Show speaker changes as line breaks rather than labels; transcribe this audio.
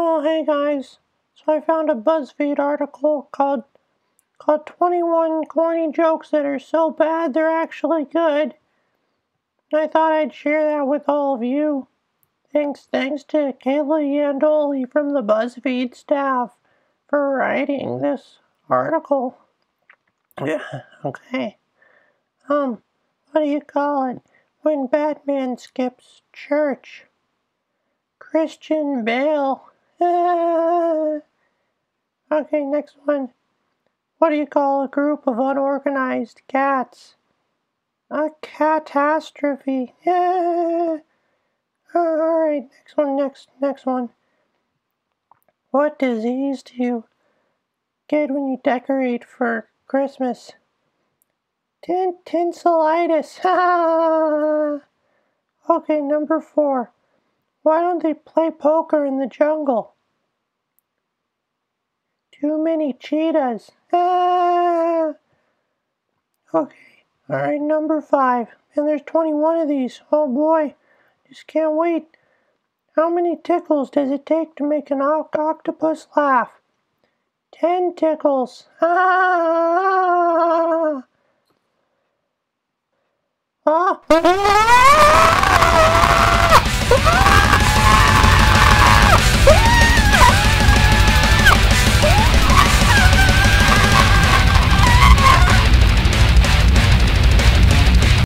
Oh, hey guys. So I found a BuzzFeed article called called 21 corny jokes that are so bad they're actually good. And I thought I'd share that with all of you. Thanks, thanks to Kayla Yandoli from the BuzzFeed staff for writing this article. Yeah, okay. Um, what do you call it when Batman skips church? Christian Bale. Ah. Okay, next one. What do you call a group of unorganized cats? A catastrophe. Yeah. All right, next one, next, next one. What disease do you get when you decorate for Christmas? Tin tinselitis. okay, number four. Why don't they play poker in the jungle? Too many cheetahs. Ah! Okay, alright, number five. And there's 21 of these. Oh boy, just can't wait. How many tickles does it take to make an octopus laugh? Ten tickles. Ah! Ah!